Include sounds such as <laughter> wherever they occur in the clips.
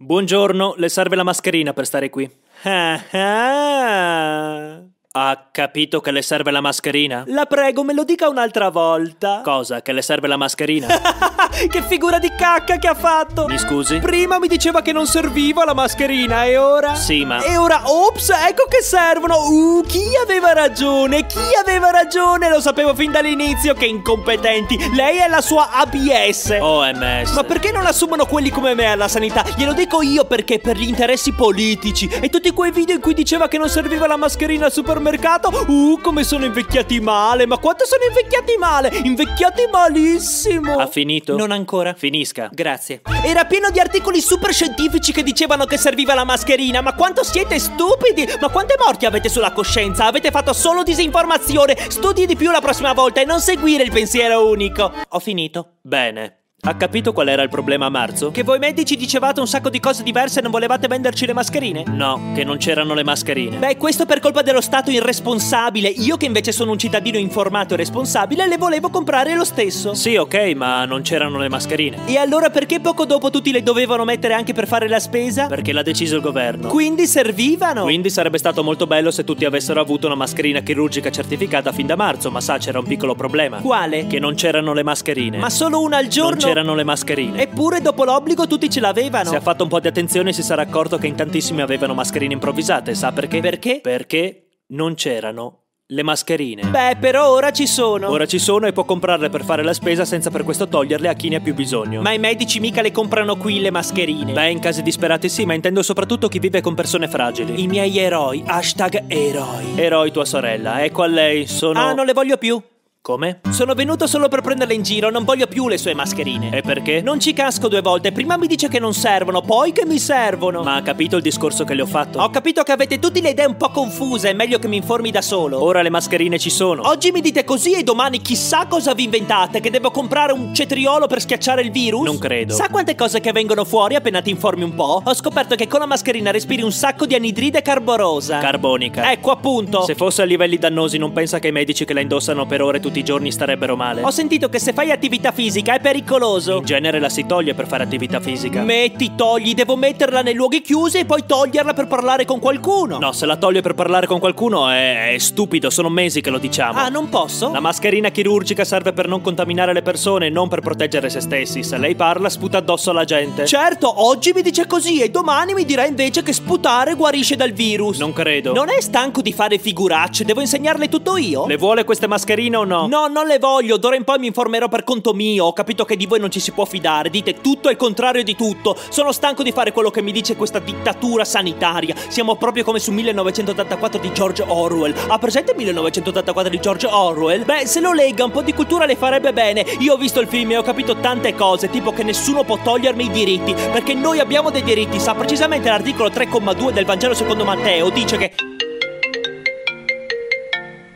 Buongiorno, le serve la mascherina per stare qui. Ah, ah. Ha capito che le serve la mascherina? La prego, me lo dica un'altra volta. Cosa? Che le serve la mascherina? <laughs> che figura di cacca che ha fatto! Mi scusi? Prima mi diceva che non serviva la mascherina e ora? Sì, ma... E ora, ops, ecco che servono! Uh, chi aveva ragione? Chi aveva ragione? Lo sapevo fin dall'inizio, che incompetenti! Lei è la sua ABS! OMS! Ma perché non assumono quelli come me alla sanità? Glielo dico io perché per gli interessi politici e tutti quei video in cui diceva che non serviva la mascherina al supermercato? Uh, come sono invecchiati male. Ma quanto sono invecchiati male? Invecchiati malissimo. Ha finito? Non ancora. Finisca. Grazie. Era pieno di articoli super scientifici che dicevano che serviva la mascherina. Ma quanto siete stupidi! Ma quante morti avete sulla coscienza? Avete fatto solo disinformazione. Studi di più la prossima volta e non seguire il pensiero unico. Ho finito. Bene ha capito qual era il problema a marzo? Che voi medici dicevate un sacco di cose diverse e non volevate venderci le mascherine? No, che non c'erano le mascherine. Beh, questo per colpa dello Stato irresponsabile. Io che invece sono un cittadino informato e responsabile, le volevo comprare lo stesso. Sì, ok, ma non c'erano le mascherine. E allora perché poco dopo tutti le dovevano mettere anche per fare la spesa? Perché l'ha deciso il governo. Quindi servivano? Quindi sarebbe stato molto bello se tutti avessero avuto una mascherina chirurgica certificata fin da marzo, ma sa, c'era un piccolo problema. Quale? Che non c'erano le mascherine. Ma solo una al giorno? C'erano le mascherine. Eppure dopo l'obbligo tutti ce l'avevano. Se ha fatto un po' di attenzione si sarà accorto che in tantissimi avevano mascherine improvvisate. Sa perché? Perché? Perché non c'erano le mascherine. Beh, però ora ci sono. Ora ci sono e può comprarle per fare la spesa senza per questo toglierle a chi ne ha più bisogno. Ma i medici mica le comprano qui le mascherine. Beh, in casi disperati sì, ma intendo soprattutto chi vive con persone fragili. I miei eroi. Hashtag eroi. Eroi tua sorella. Ecco a lei, sono... Ah, non le voglio più. Come? Sono venuto solo per prenderle in giro, non voglio più le sue mascherine. E perché? Non ci casco due volte, prima mi dice che non servono, poi che mi servono. Ma ha capito il discorso che le ho fatto? Ho capito che avete tutte le idee un po' confuse, è meglio che mi informi da solo. Ora le mascherine ci sono. Oggi mi dite così e domani chissà cosa vi inventate, che devo comprare un cetriolo per schiacciare il virus? Non credo. Sa quante cose che vengono fuori appena ti informi un po'? Ho scoperto che con la mascherina respiri un sacco di anidride carborosa. Carbonica. Ecco appunto. Se fosse a livelli dannosi non pensa che i medici che la indossano per ore tutti i giorni starebbero male. Ho sentito che se fai attività fisica è pericoloso. In genere la si toglie per fare attività fisica. Metti, togli, devo metterla nei luoghi chiusi e poi toglierla per parlare con qualcuno. No, se la toglie per parlare con qualcuno è, è stupido, sono mesi che lo diciamo. Ah, non posso? La mascherina chirurgica serve per non contaminare le persone, non per proteggere se stessi. Se lei parla, sputa addosso alla gente. Certo, oggi mi dice così e domani mi dirà invece che sputare guarisce dal virus. Non credo. Non è stanco di fare figuracce, devo insegnarle tutto io? Le vuole queste mascherine o no? No, non le voglio, d'ora in poi mi informerò per conto mio. Ho capito che di voi non ci si può fidare, dite tutto e il contrario di tutto. Sono stanco di fare quello che mi dice questa dittatura sanitaria. Siamo proprio come su 1984 di George Orwell. Ha presente 1984 di George Orwell? Beh, se lo lega, un po' di cultura le farebbe bene. Io ho visto il film e ho capito tante cose, tipo che nessuno può togliermi i diritti, perché noi abbiamo dei diritti. Sa precisamente l'articolo 3,2 del Vangelo secondo Matteo dice che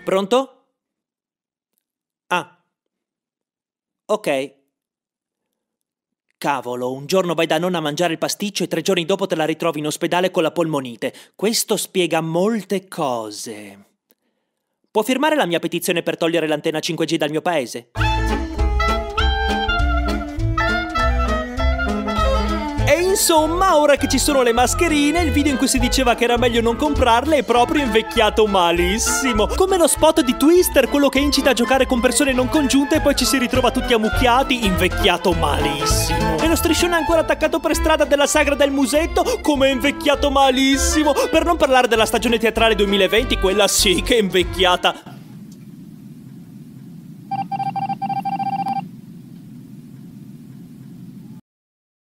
Pronto? Ah. Ok. Cavolo, un giorno vai da nonna a mangiare il pasticcio e tre giorni dopo te la ritrovi in ospedale con la polmonite. Questo spiega molte cose. Può firmare la mia petizione per togliere l'antenna 5G dal mio paese? Insomma, ora che ci sono le mascherine, il video in cui si diceva che era meglio non comprarle è proprio invecchiato malissimo. Come lo spot di Twister, quello che incita a giocare con persone non congiunte e poi ci si ritrova tutti ammucchiati, invecchiato malissimo. E lo striscione ancora attaccato per strada della sagra del musetto, come invecchiato malissimo. Per non parlare della stagione teatrale 2020, quella sì che è invecchiata